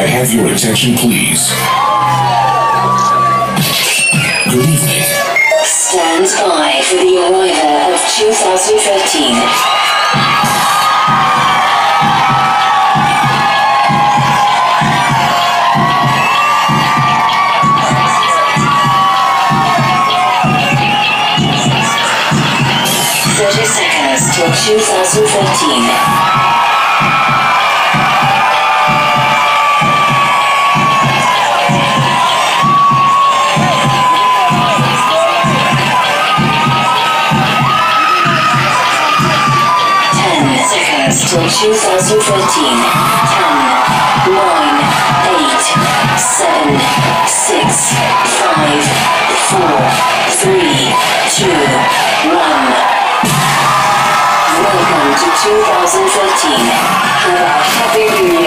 I have your attention, please? Good evening. Stand by for the arrival of 2013. Thirty seconds till 2013. Till 2013. Ten, nine, eight, seven, six, five, four, three, two, one. Welcome to 2013. Have a happy new year.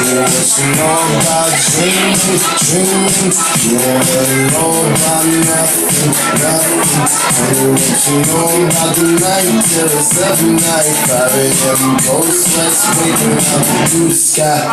What you know about dreams, dreams Yeah, you know about nothing, nothing what you know about the night Till it's every night 5 a.m. Ghost lights waking up to the sky